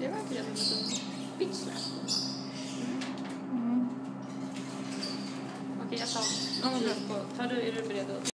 Det var verkligen som en bitch Mm. Okej, jag sa... Ja, men bra. Tar du, är du beredd att